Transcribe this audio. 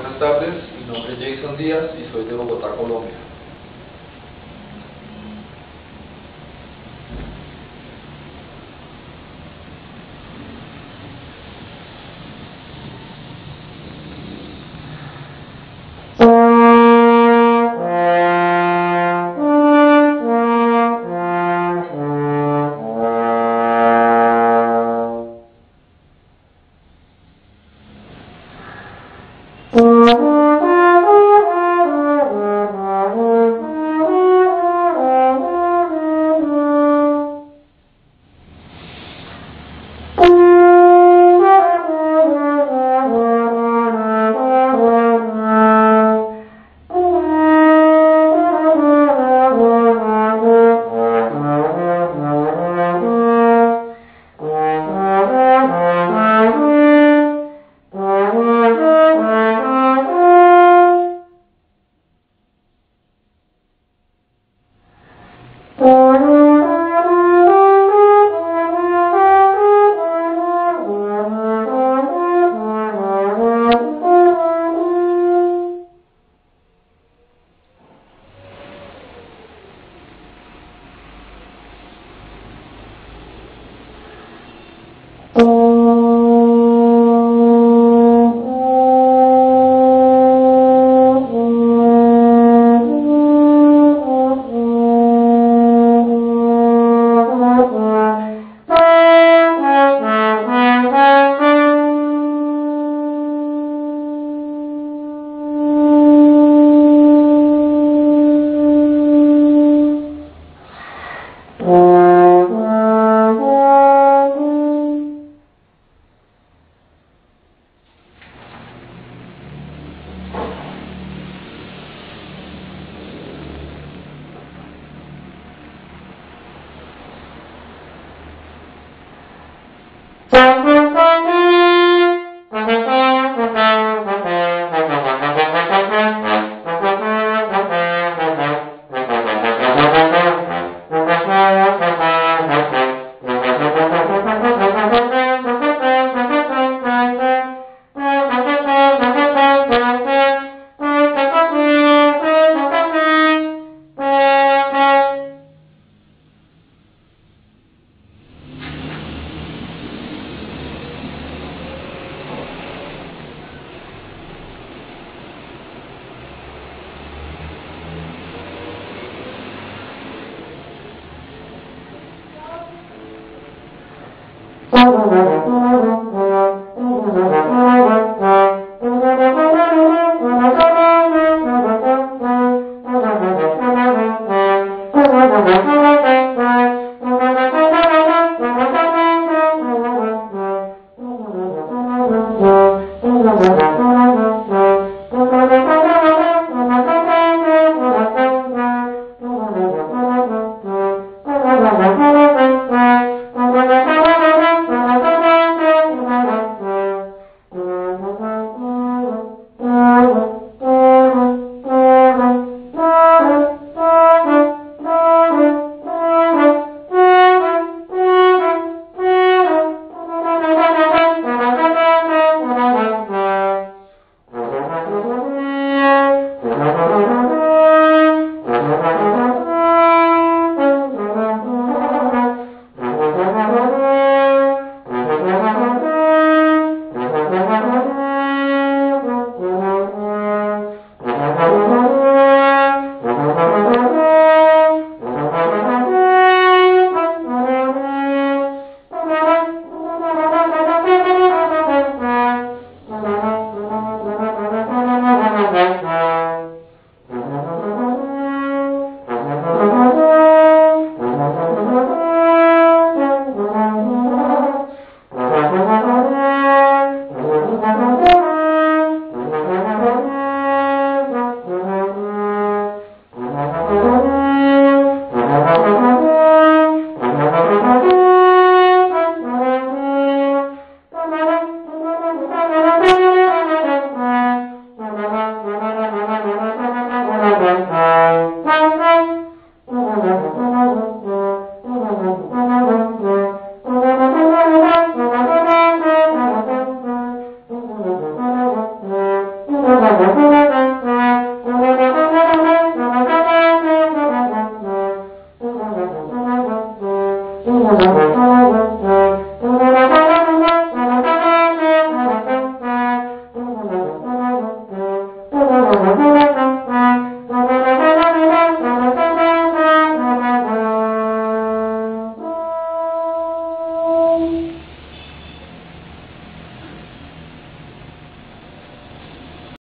Buenas tardes, mi nombre es Jason Díaz y soy de Bogotá, Colombia. Thank you. Oh. thank you